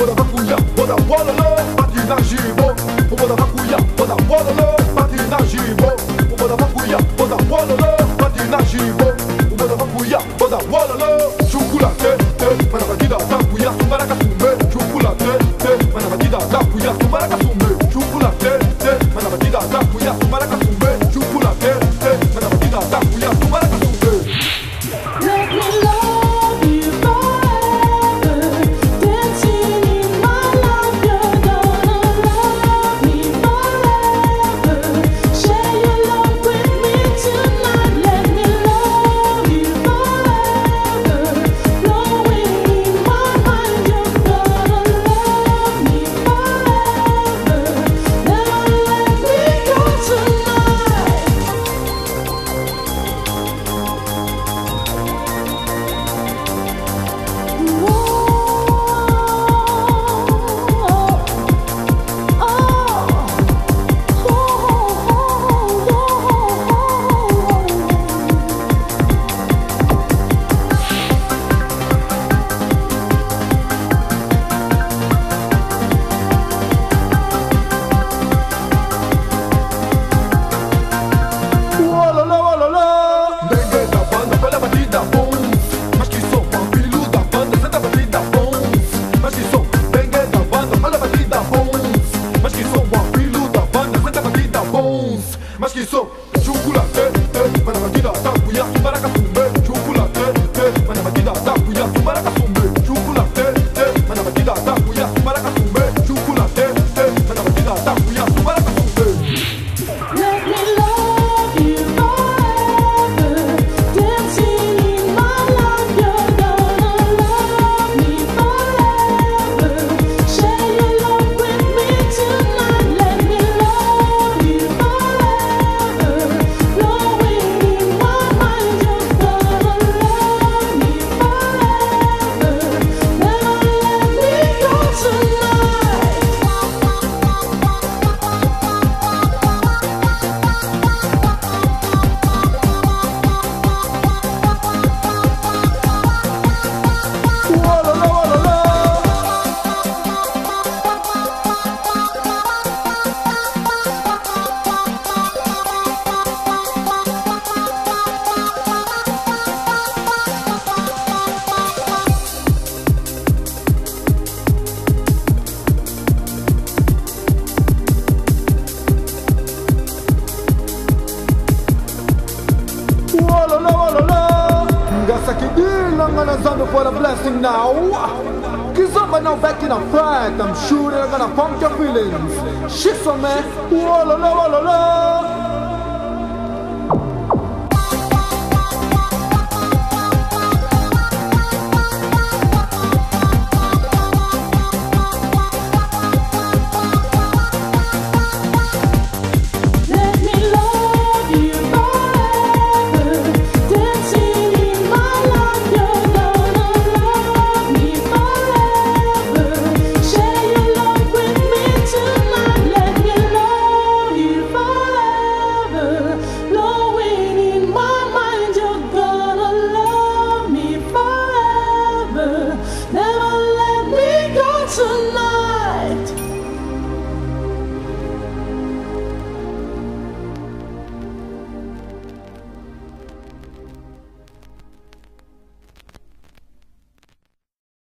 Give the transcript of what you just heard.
Wanawakuja, wanawalala, bati na żywo Wanawakuja, wanawalala, bati na żywo Wanawakuja, wanawalala, bati na żywo Wanawakuja, wanawalala, szukulate, te, te Mas que sou? Chucula, eh, eh, mas na batida, tá, buia, para cá, I'm up for the blessing now. Cause up and now back in a fright, I'm sure they're gonna pump your feelings. Shit, so man, whoa, la, la, la, la, la.